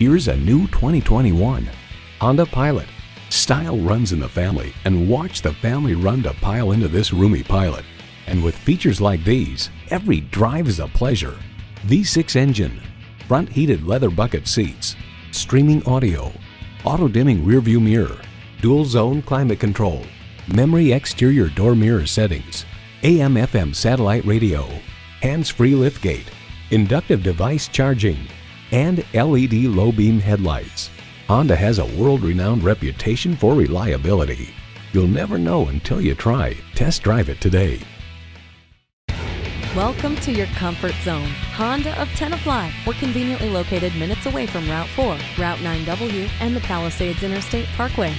Here's a new 2021 Honda Pilot. Style runs in the family and watch the family run to pile into this roomy Pilot. And with features like these, every drive is a pleasure. V6 engine, front heated leather bucket seats, streaming audio, auto dimming rearview mirror, dual zone climate control, memory exterior door mirror settings, AM FM satellite radio, hands-free liftgate, inductive device charging, and LED low beam headlights. Honda has a world-renowned reputation for reliability. You'll never know until you try. Test drive it today. Welcome to your comfort zone. Honda of Tenafly. We're conveniently located minutes away from Route 4, Route 9W, and the Palisades Interstate Parkway.